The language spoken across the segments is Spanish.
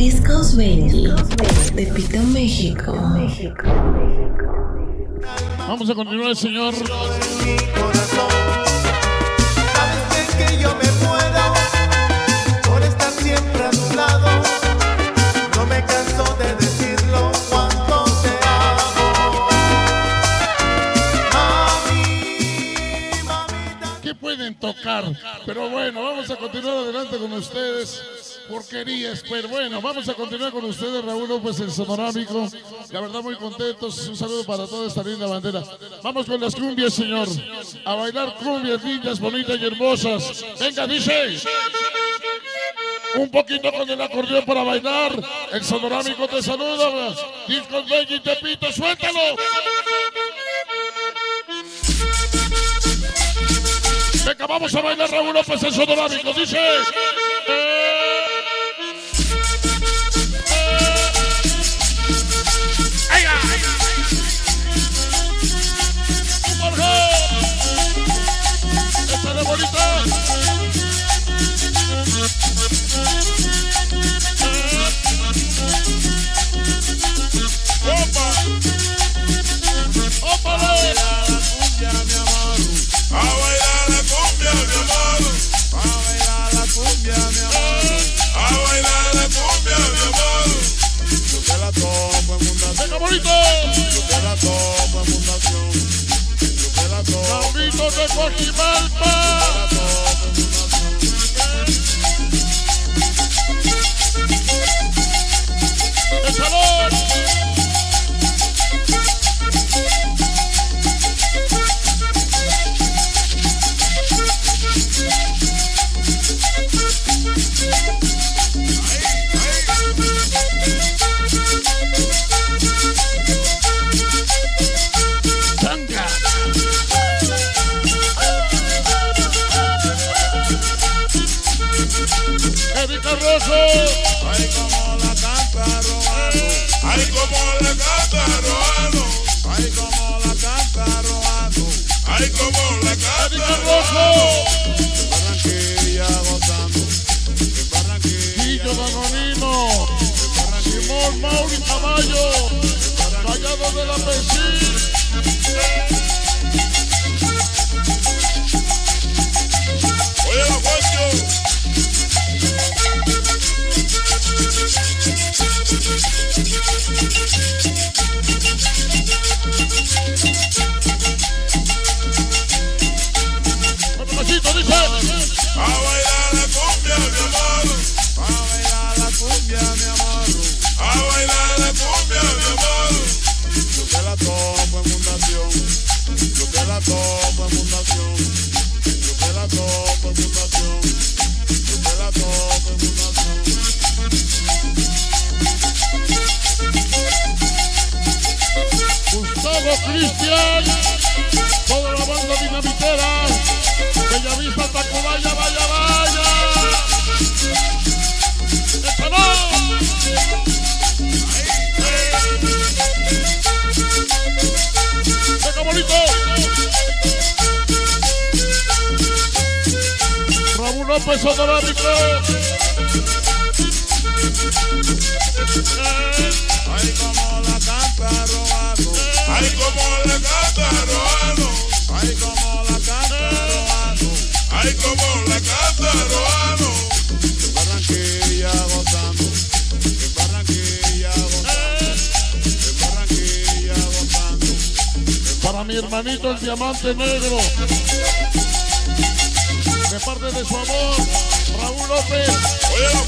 Discos Benji, Tepito, México. Vamos a continuar, señor. de decirlo cuánto te amo. Mami, mamita. ¿Qué pueden tocar? Pero bueno, vamos a continuar adelante con ustedes. Porquerías, pero bueno, vamos a continuar con ustedes, Raúl López, el sonorámico. La verdad, muy contentos. Un saludo para toda esta linda bandera. Vamos con las cumbias, señor. A bailar cumbias lindas, bonitas y hermosas. Venga, dice. Un poquito con el acordeón para bailar. El sonorámico te saluda. Discos Benji, Tepito, suéltalo. Venga, vamos a bailar Raúl López el sonorámico. Dice. ¡Échale la canta. Ay, como la canta. Ay, como la ¡Erika canta Barranquilla gozando. Barranquilla. Simón Mauri Caballo, Callado de la Oye, la Juancho. Odorámico. Ay, como la canta Romano. Ay, como la canta Romano. Ay, como la canta Romano. Ay, como la canta Romano. En Barranquilla gozando. En Barranquilla gozando. En Barranquilla gozando. Para mi hermanito el diamante negro. De parte de su amor, Raúl López. Oye, la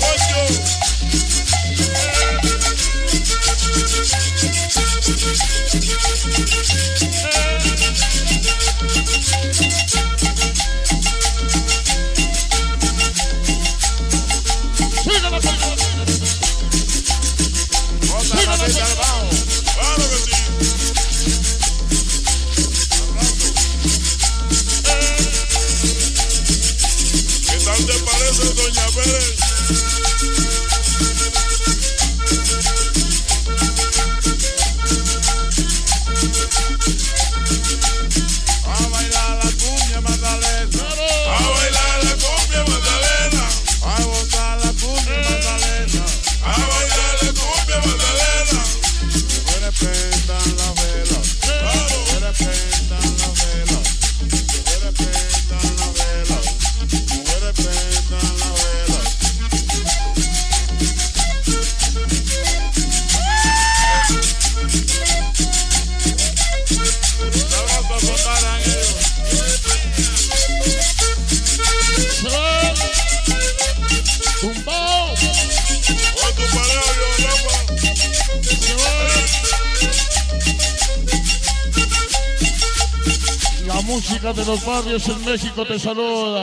México te saluda.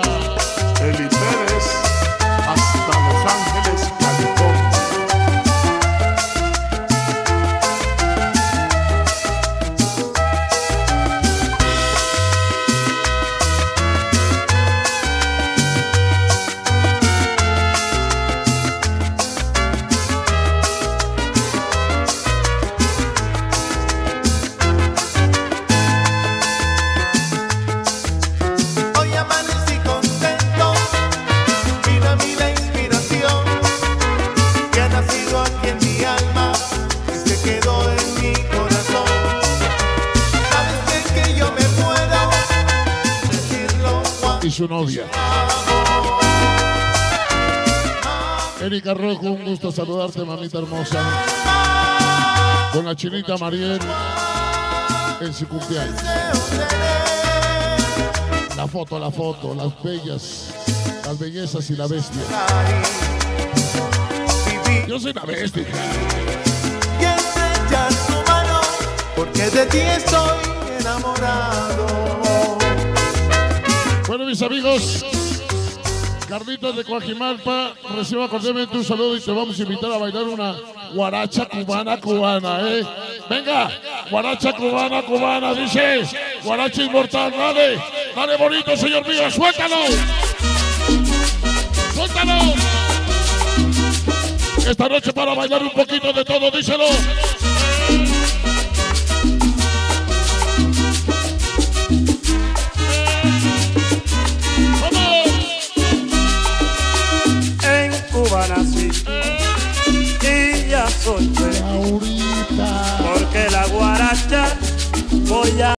Su novia. Erika Rojo, un gusto saludarte, mamita hermosa. Con la chinita Mariel en su cumpleaños. La foto, la foto, las bellas, las bellezas y la bestia. Yo soy la bestia. porque de ti estoy enamorado. Bueno, mis amigos, Carlitos de Coajimalpa, reciba cordialmente un saludo y te vamos a invitar a bailar una guaracha cubana cubana, ¿eh? Venga, guaracha cubana cubana, dice, guaracha inmortal, dale, dale bonito, señor mío, suéltalo, suéltalo. Esta noche para bailar un poquito de todo, díselo. Voy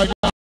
like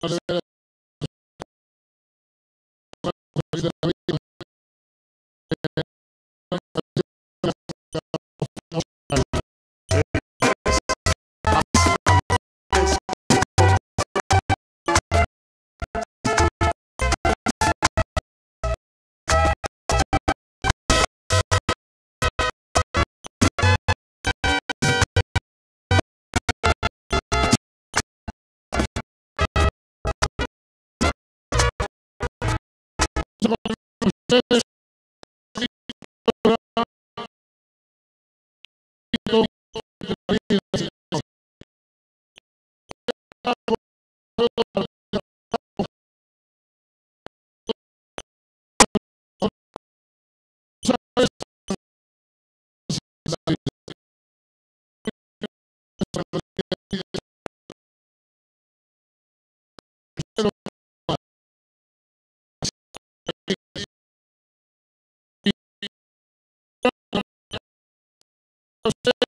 a ustedes Gracias.